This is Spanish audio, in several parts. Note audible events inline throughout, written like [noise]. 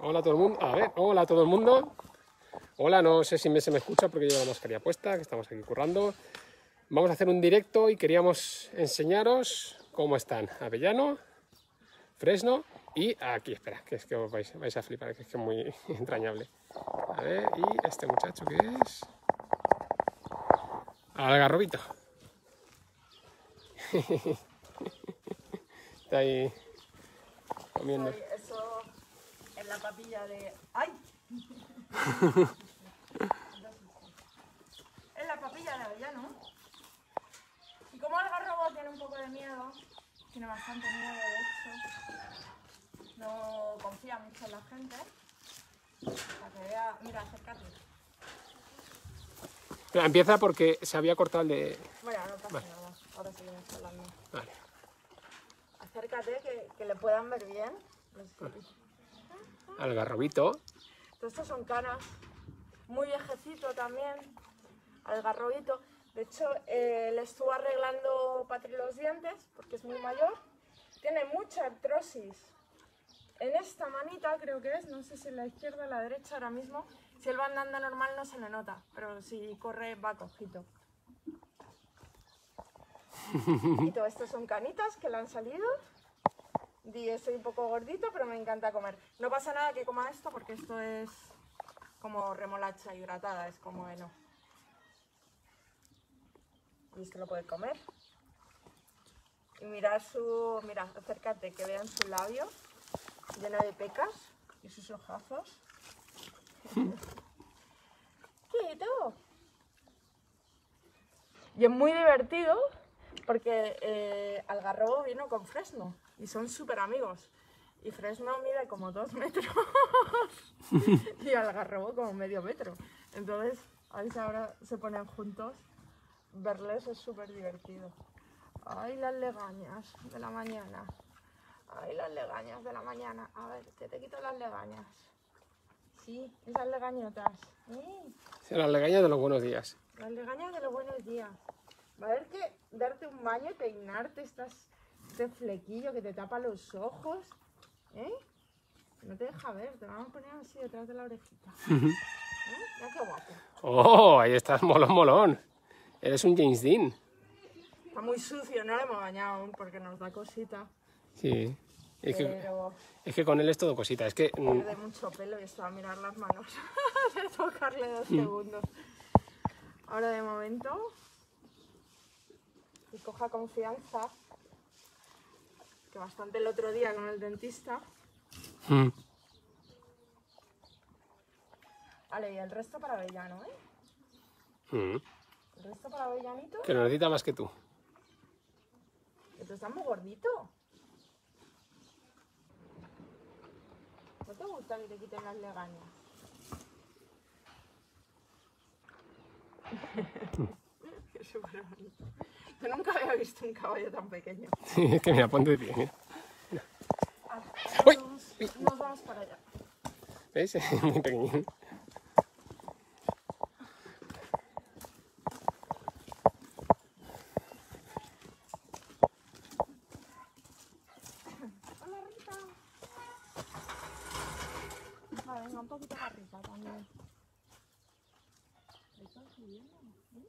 Hola a todo el mundo. A ver, hola todo el mundo. Hola, no sé si me, se me escucha porque llevo la mascarilla puesta, que estamos aquí currando. Vamos a hacer un directo y queríamos enseñaros cómo están Avellano, Fresno y aquí, espera, que es que os vais, vais a flipar, que es que es muy [laughs] entrañable. A ver, y este muchacho que es... Algarrobito. [laughs] Está ahí comiendo. Eso en la papilla de. ¡Ay! [laughs] en la papilla de avellano. Y como el garrobo tiene un poco de miedo, tiene bastante miedo de hecho, no confía mucho en la gente. Para que vea. Mira, acércate. Espera, Empieza porque se había cortado el de... Bueno, no pasa Vale. nada. Ahora seguimos hablando. Vale. Acércate que, que le puedan ver bien. Algarrobito. Todo estos son canas. Muy viejecito también. Algarrobito. De hecho, eh, le estuvo arreglando Patri los dientes porque es muy mayor. Tiene mucha artrosis. En esta manita creo que es, no sé si en la izquierda o la derecha ahora mismo. Si él va andando normal no se le nota, pero si corre va cojito. Y todo son canitas que le han salido. Estoy un poco gordito, pero me encanta comer. No pasa nada que coma esto porque esto es como remolacha hidratada, es como heno. Y esto lo puede comer. Y mirar su... Mira, acércate, que vean su labio lleno de pecas y sus ojazos. [laughs] ¡Quieto! Y es muy divertido porque eh, Algarrobo vino con Fresno y son súper amigos. Y Fresno mide como dos metros [laughs] y Algarrobo como medio metro. Entonces, a ver si ahora se ponen juntos. Verles es súper divertido. Ay, las legañas de la mañana. Ay, las legañas de la mañana. A ver, que te quito las legañas. Sí, esas legañotas. Mm. Se las legañas de los buenos días. Las legañas de los buenos días. Va a haber que darte un baño y peinarte estas, este flequillo que te tapa los ojos. ¿Eh? No te deja ver, te vamos a poner así detrás de la orejita. ¿Eh? Mira qué guapo. ¡Oh! Ahí estás, molón, molón. Eres un James Dean. Está muy sucio, no lo hemos bañado aún porque nos da cosita. Sí. Es que, es que con él es todo cosita. Es que mm, pierde mucho pelo y esto va a mirar las manos. [laughs] de tocarle dos segundos. Ahora de momento. Y coja confianza. Que bastante el otro día con el dentista. mm, Vale, y el resto para Avellano, ¿eh? mm, El resto para Avellanito. que lo necesita más que tú. Que tú estás muy gordito. ¿No te gusta que te quiten las legañas? [laughs] es súper bonito. Yo nunca había visto un caballo tan pequeño. es que mira, ponte de pie. Mira. Ah, nos, vamos, nos vamos para allá. ¿Veis? [laughs] Muy pequeñín. Hola Rita. Vale, venga, un poquito para Rita también. Rita, subiendo, ¿eh?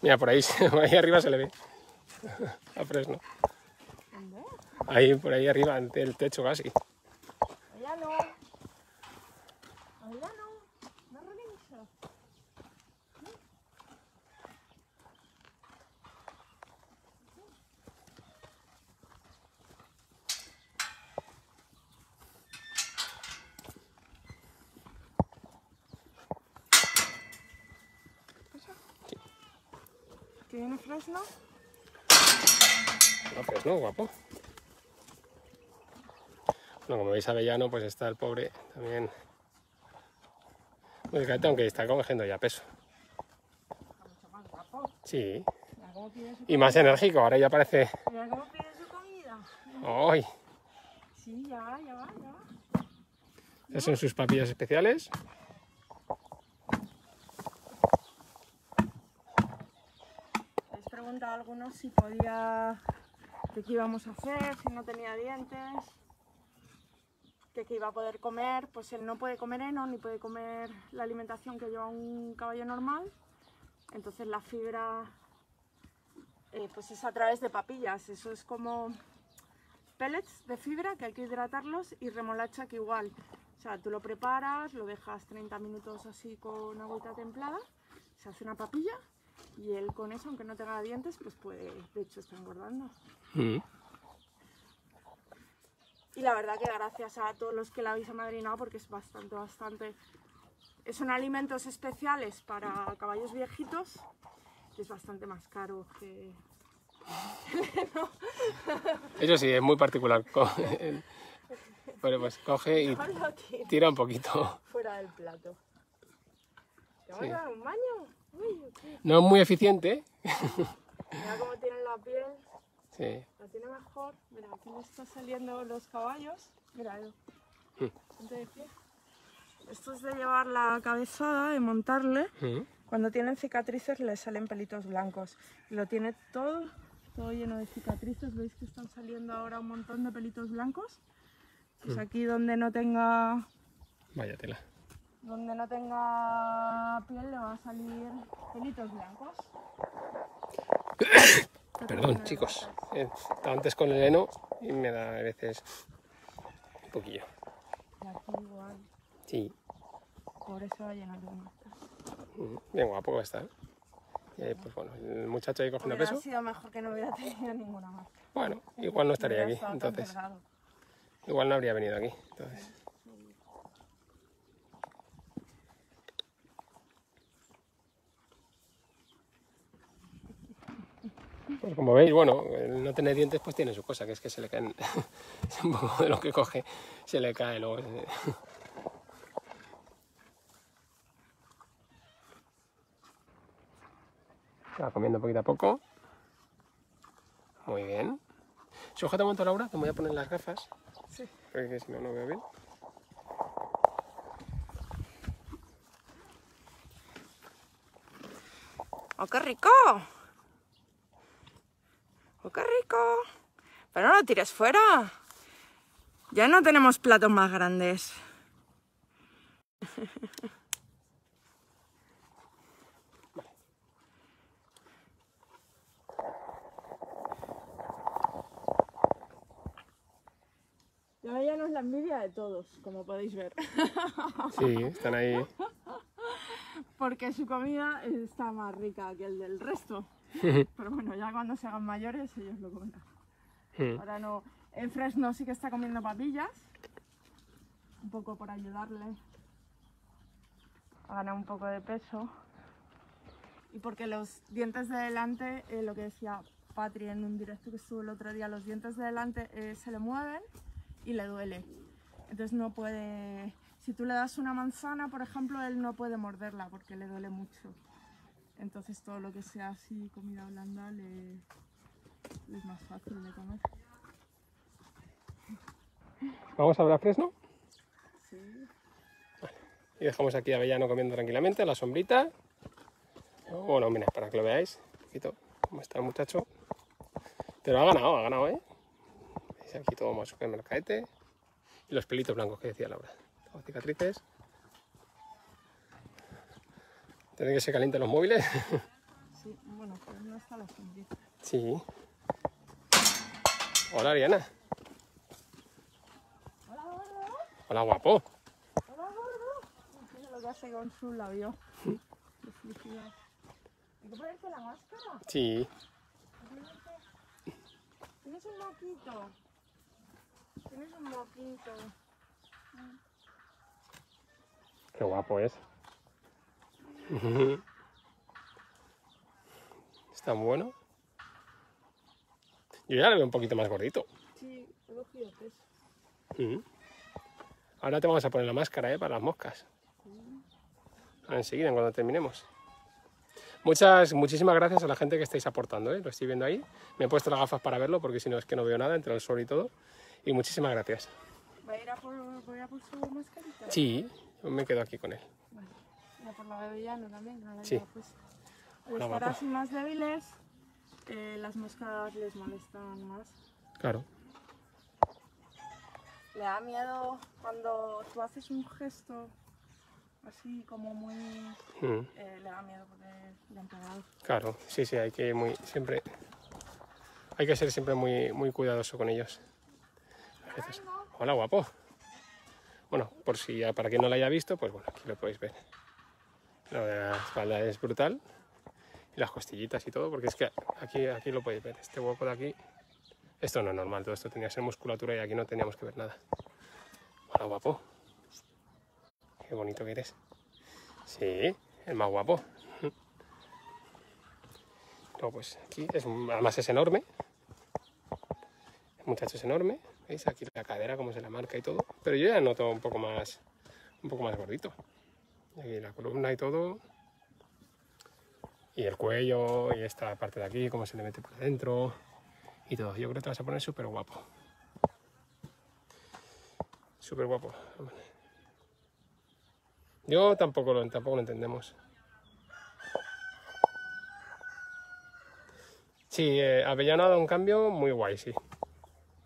Mira, por ahí, [laughs] ahí arriba se le ve. A Fresno. ¿Dónde? Ahí, por ahí arriba, ante el techo casi. Allá no. Allá no. No reviso. ¿Que viene Fresno? No, Fresno, guapo. Bueno, como veis, Avellano, pues está el pobre también Muy delgadito, aunque está cogiendo ya peso. Está mucho más guapo. Sí. Mira cómo pide su, Y más enérgico, ahora ya parece... mira cómo pide su comida. ¡Ay! Sí, ya va, ya va, ya va. Estas son sus papillas especiales. Les algunos si podía, que qué íbamos a hacer, si no tenía dientes, que qué iba a poder comer. Pues él no puede comer heno ni puede comer la alimentación que lleva un caballo normal. Entonces la fibra eh, pues es a través de papillas. Eso es como pellets de fibra que hay que hidratarlos y remolacha que igual. O sea, tú lo preparas, lo dejas 30 minutos así con agüita templada, se hace una papilla y él con eso, aunque no tenga dientes, pues puede, de hecho está engordando. Mm. Y la verdad que gracias a todos los que la habéis amadrinado porque es bastante, bastante... Son alimentos especiales para caballos viejitos y es bastante más caro que... [laughs] Eso sí, es muy particular. Pero [laughs] pues coge y tira un poquito. fuera del plato. ¿Te vas Sí. a dar un baño? No es muy eficiente. Mira cómo tienen la piel. Sí. La tiene mejor. Mira, aquí le están saliendo los caballos. Mira. Esto es de llevar la cabezada, de montarle. Mm. Cuando tienen cicatrices le salen pelitos blancos. Lo tiene todo, todo lleno de cicatrices. ¿Veis que están saliendo ahora un montón de pelitos blancos? Pues aquí donde no tenga Vaya tela. Donde no tenga piel le va a salir pelitos blancos. [coughs] Perdón, chicos. Eh, Estaba antes con el heno y me da a veces un poquillo. Y aquí igual. Sí. Por eso va a llenar de marcas. Mm, Bien guapo va a estar. Y ahí, pues bueno, el muchacho ahí cogiendo Hubiera peso. sido mejor que no hubiera tenido ninguna marca. Bueno, igual no estaría aquí, entonces. Igual no habría venido aquí, entonces. Pues como veis, bueno, el no tener dientes pues tiene su cosa, que es que se le caen [laughs] es un poco de lo que coge, se le cae luego. eh. [laughs] Va comiendo poquito a poco. Muy bien. Sujeta un momento, Laura, que me voy a poner las gafas, Sí. porque si no, no veo bien. ¡Oh, qué rico! ¡Oh, qué rico! Pero no lo tires fuera. Ya no tenemos platos más grandes. [laughs] Ya ya no es la envidia de todos, como podéis ver. [laughs] Sí, están ahí. Porque su comida está más rica que el del resto. [laughs] Pero bueno, ya cuando se hagan mayores ellos lo comerán. Ahora no. El Fresno sí que está comiendo papillas. Un poco por ayudarle a ganar un poco de peso. Y porque los dientes de delante, eh, lo que decía Patri en un directo que estuvo el otro día, los dientes de delante eh, se le mueven y le duele. Entonces no puede... Si tú le das una manzana, por ejemplo, él no puede morderla porque le duele mucho. Entonces todo lo que sea así, comida blanda, le, le es más fácil de comer. Vamos a ver a Fresno Sí. y dejamos aquí a Avellano comiendo tranquilamente a la sombrita. Bueno, mira, para que lo veáis un poquito cómo está el muchacho. Pero ha ganado, ha ganado, ¿eh? Veis aquí todo más supermercadete. Y los pelitos blancos que decía Laura. Todo cicatrices. Tienen que se calienten los móviles. [laughs] Sí, bueno, pues no está la sombrita. sí. Hola, Ariana. Hola, gordo. Hola, guapo. Hola, gordo. Mira lo que hace con su labio. [laughs] Felicidad. ¿Hay que ponerte la máscara? Sí. Tienes un moquito. Tienes un moquito. Qué guapo es. Está bueno. Yo ya lo veo un poquito más gordito. Sí, he cogido peso. Ahora te vamos a poner la máscara ¿eh? para las moscas. enseguida, cuando terminemos. Muchas, muchísimas gracias a la gente que estáis aportando, ¿eh? lo estoy viendo ahí. Me he puesto las gafas para verlo porque si no es que no veo nada entre el sol y todo. Y muchísimas gracias. ¿Voy a ir a por, a por su mascarita? Sí, me quedo aquí con él. Por la bebellano también. ahora Sí. ya, pues. Guapo. así más débiles, eh, las moscas les molestan más. Claro. Le da miedo cuando tú haces un gesto así como muy... Mm, eh, le da miedo porque le han pegado. claro, sí, sí, hay que muy, siempre, hay que ser siempre muy, muy cuidadoso con ellos. Hola, guapo. Bueno, por si para quien no lo haya visto, pues bueno, aquí lo podéis ver. La espalda es brutal. Y las costillitas y todo, porque es que aquí, aquí lo podéis ver. Este hueco de aquí, esto no es normal, todo esto tenía que ser musculatura y aquí no teníamos que ver nada. Hola, guapo. Qué bonito que eres. Sí, el más guapo. Luego, pues aquí, es, además es enorme. El muchacho es enorme. ¿Veis? Aquí la cadera, como se la marca y todo. Pero yo ya noto un poco más, un poco más gordito. Aquí la columna y todo. Y el cuello, y esta parte de aquí, cómo se le mete por dentro. Y todo. Yo creo que te vas a poner súper guapo. Súper guapo. Yo tampoco lo, tampoco lo entendemos. Sí, eh, Avellano ha dado un cambio muy guay, sí.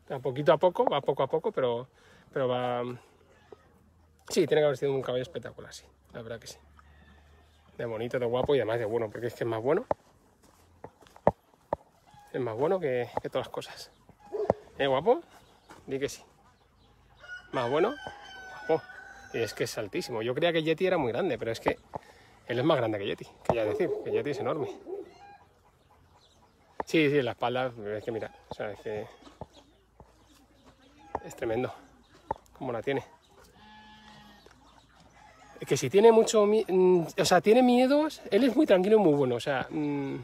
A poquito a poco, va poco a poco, pero, pero va... Sí, tiene que haber sido un caballo espectacular, sí. La verdad que sí. De bonito, de guapo y además de bueno, porque es que es más bueno. Es más bueno que, que todas las cosas. ¿Eh, guapo? Di que sí. Más bueno, guapo. Y es que es altísimo. Yo creía que Yeti era muy grande, pero es que él es más grande que Yeti. Quería decir, que Yeti es enorme. Sí, sí, la espalda, es que mira, o sea, es que es tremendo como la tiene. Que si tiene mucho, mm, o sea, tiene miedos, él es muy tranquilo y muy bueno, o sea, mm,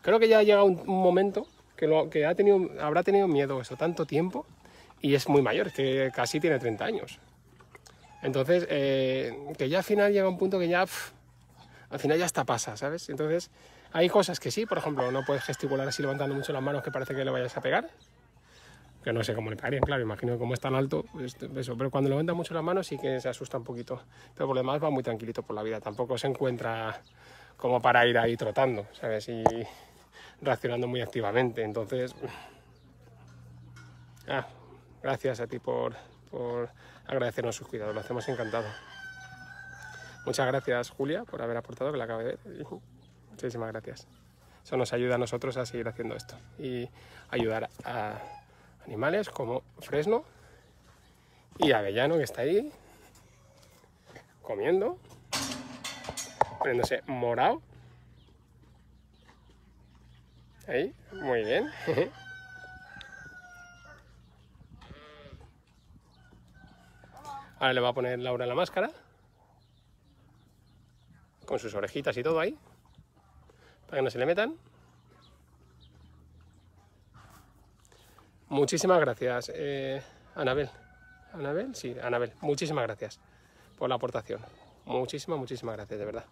creo que ya ha llegado un, momento que, lo, que ha tenido, habrá tenido miedo eso tanto tiempo y es muy mayor, que casi tiene 30 años. Entonces, eh, que ya al final llega un punto que ya, pf, al final ya hasta pasa, ¿sabes? Entonces, hay cosas que sí, por ejemplo, no puedes gesticular así levantando mucho las manos que parece que le vayas a pegar. Que no sé cómo le pegarían, claro, imagino que como es tan alto, pues, eso. Pero cuando levanta mucho las manos sí que se asusta un poquito. Pero por lo demás va muy tranquilito por la vida, tampoco se encuentra como para ir ahí trotando, ¿sabes? Y reaccionando muy activamente. Entonces, ah, gracias a ti por, por agradecernos sus cuidados, lo hacemos encantado. Muchas gracias, Julia, por haber aportado, que la acabo de ver. Muchísimas gracias. Eso nos ayuda a nosotros a seguir haciendo esto y ayudar a animales como Fresno y Avellano, que está ahí comiendo, poniéndose morado. Ahí, muy bien. [laughs] Ahora le va a poner Laura la máscara con sus orejitas y todo ahí, para que no se le metan. Muchísimas gracias, eh, Anabel. Anabel, sí, Anabel. Muchísimas gracias por la aportación. Muchísimas, muchísimas gracias, de verdad.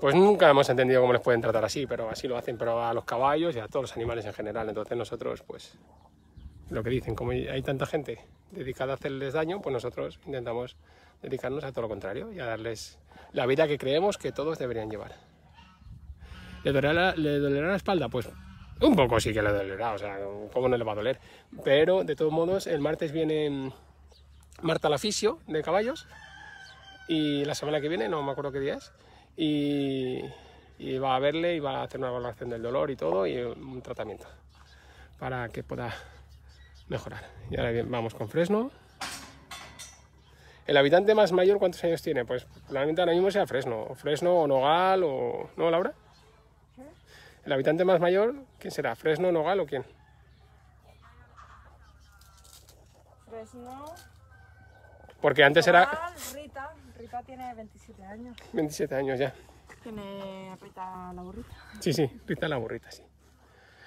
Pues nunca hemos entendido cómo les pueden tratar así, pero así lo hacen, pero a los caballos y a todos los animales en general. Entonces nosotros, pues, lo que dicen, como hay tanta gente dedicada a hacerles daño, pues nosotros intentamos dedicarnos a todo lo contrario y a darles la vida que creemos que todos deberían llevar. ¿Le dolerá, la- ¿Le dolerá la espalda? Pues un poco sí que le dolerá, o sea, ¿cómo no le va a doler? Pero de todos modos, el martes viene mm, Marta la fisio de caballos y la semana que viene, no me acuerdo qué día es, y, va a verle y va a hacer una evaluación del dolor y todo y un tratamiento para que pueda mejorar. Y ahora bien, vamos con Fresno. ¿El habitante más mayor cuántos años tiene? Pues probablemente ahora mismo sea Fresno, Fresno o Nogal o... ¿No, Laura? ¿El habitante más mayor? ¿Quién será? ¿Fresno, Nogal o quién? Fresno. Porque antes era Coral, Rita. Rita tiene 27 años. 27 años ya. Tiene Rita la burrita. Sí, sí, Rita la burrita, sí.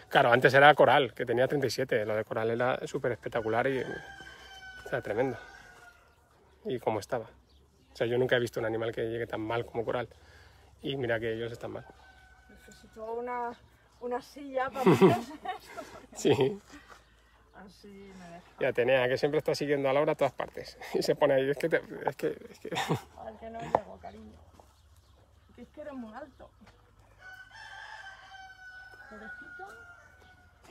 Claro, antes era Coral, que tenía 37. Lo de Coral era súper espectacular y... O sea, tremendo. y cómo estaba. O sea, yo nunca he visto un animal que llegue tan mal como coral. Y mira que ellos están mal. Necesito una, una silla para ponerse esto. [laughs] Sí. Así me deja. Y Atenea, que siempre está siguiendo a Laura a todas partes. [laughs] Y se pone ahí, es que, te- es que, es que... [laughs] Que no llego, cariño. Que es que eres muy alto. Orejita.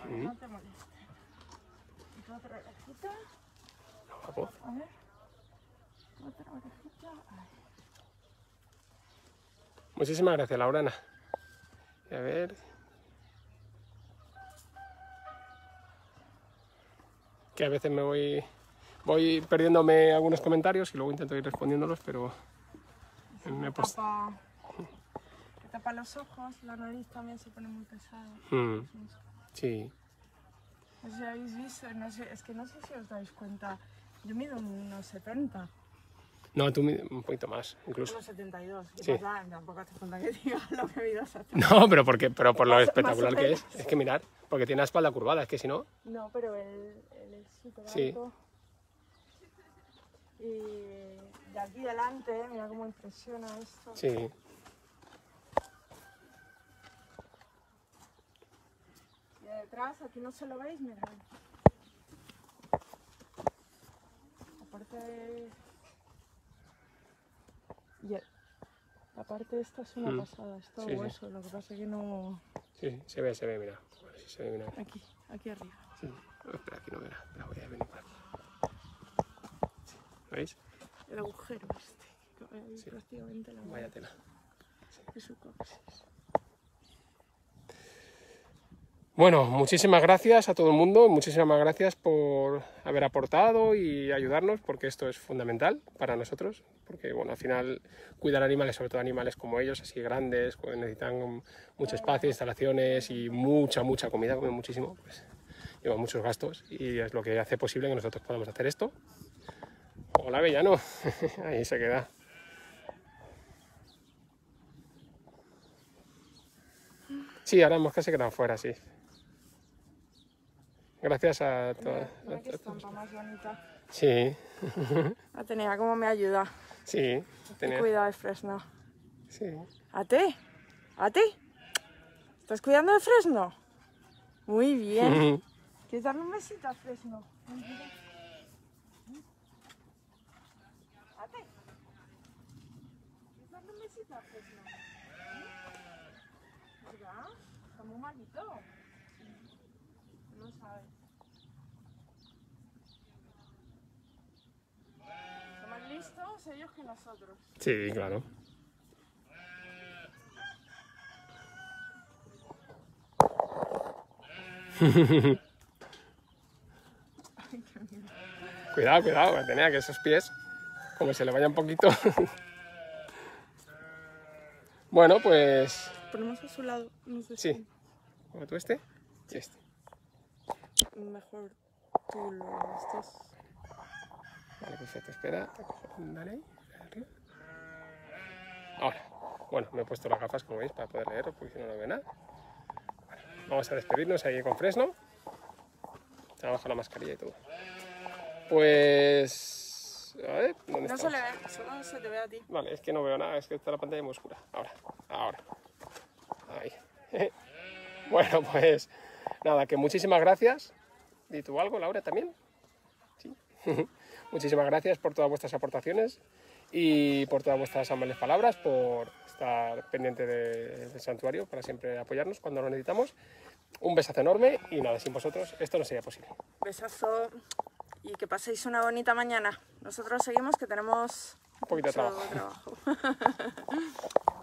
Vale, No te molestes. Otra orejita. Guapo. A ver. Otra orejita. Muchísimas gracias, Laurana. A ver... Que a veces me voy... Voy perdiéndome algunos comentarios y luego intento ir respondiéndolos, pero... Me he puesto... Tapa, tapa los ojos, la nariz también se pone muy pesada. Mm, sí. No sé si habéis visto, no sé, es que no sé si os dais cuenta. Yo mido unos 70, No, tú un poquito más, incluso. unos 72. Y Sí. pues, tampoco hace falta que [laughs] diga lo que mido 70. No, pero, porque, pero por lo Más- espectacular más que es. Es que mirar, porque tiene la espalda curvada, es que si no... No, pero él, él es súper Sí. alto. Y de aquí delante, mira cómo impresiona esto. Sí. Y de detrás, aquí no se lo veis, mirad. Aparte el- la parte esta es una Mm. pasada, es todo Sí, sí. hueso, lo que pasa es que no. Sí, sí, se ve, se ve, mira. Se ve. Aquí, aquí arriba. Sí. Oh, espera, aquí no verá. Espera, voy a venir por aquí. ¿Veis? El agujero este, que ahí prácticamente la Vaya tela. de su coxis. Bueno, muchísimas gracias a todo el mundo, muchísimas gracias por haber aportado y ayudarnos, porque esto es fundamental para nosotros, porque bueno, al final cuidar animales, sobre todo animales como ellos, así grandes, necesitan mucho espacio, instalaciones y mucha, mucha comida, comen muchísimo, pues lleva muchos gastos y es lo que hace posible que nosotros podamos hacer esto. Hola, Bellano, [laughs] ahí se queda. Sí, ahora moscas se quedan fuera, sí. Gracias a todas. Mira qué estampa más bonita. Sí, La tenía como me ayuda. sí, Ten tenía- cuidado Fresno. sí. ¿A ti? ¿A ti? ¿Estás cuidando de Fresno? Muy bien. ¿Quieres darle un besito a Fresno? ¿A ti? ¿Quieres darle un besito a Fresno? ¿Verdad? Está muy malito. No sabe. Son más listos ellos que nosotros. Sí, claro. [laughs] cuidado, cuidado, tenía que esos pies, como se le vaya un poquito. [laughs] bueno, pues Ponemos a su lado. No sé sí. Como tú este y este. mejor tú lo estás. Vale, perfecto, espera. Dale arriba. Ahora, bueno, me he puesto las gafas, como veis, para poder leerlo, porque si no, no veo nada. Vale, vamos a despedirnos ahí con Fresno. Abajo la mascarilla y todo. Pues... A ver, ¿dónde No se le ve, solo se te ve a ti. Vale, es que no veo nada, es que está la pantalla muy oscura. Ahora, ahora. Ahí. [laughs] bueno, pues nada, que muchísimas gracias. ¿Y tú algo, Laura, también? Sí. [laughs] muchísimas gracias por todas vuestras aportaciones y por todas vuestras amables palabras, por estar pendiente de- del santuario, para siempre apoyarnos cuando lo necesitamos. Un besazo enorme y nada, sin vosotros esto no sería posible. Besazo y que paséis una bonita mañana. Nosotros seguimos que tenemos Un poquito de trabajo. [laughs]